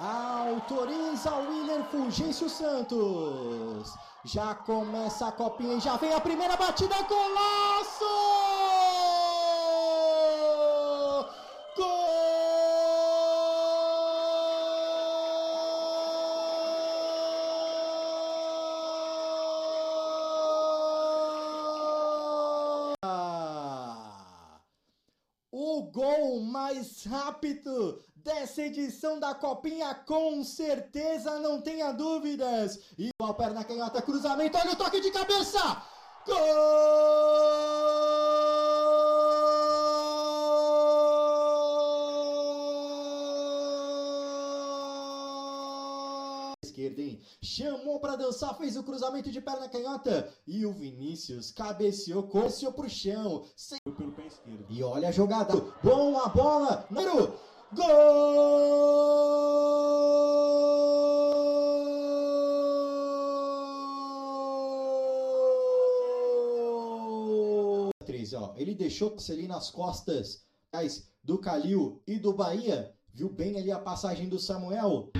Autoriza o William Fulgêncio Santos. Já começa a copinha e já vem a primeira batida, golaço! O gol mais rápido dessa edição da Copinha, com certeza, não tenha dúvidas. E a perna canhota, cruzamento, olha o toque de cabeça! Gol! Esquerda, hein? Chamou pra dançar, fez o cruzamento de perna canhota e o Vinícius cabeceou, cabeceou pro chão. Sem e olha a jogada. Bom a bola. Número. Gol! Ó. Ele deixou ali nas costas do Calil e do Bahia. Viu bem ali a passagem do Samuel.